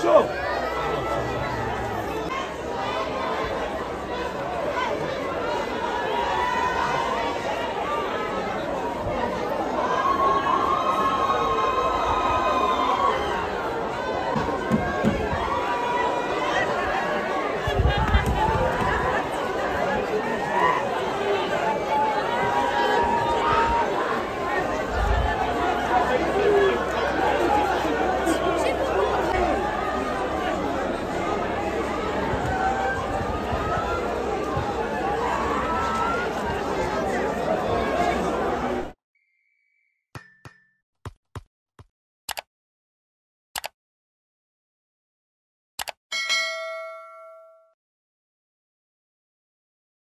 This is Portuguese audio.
show!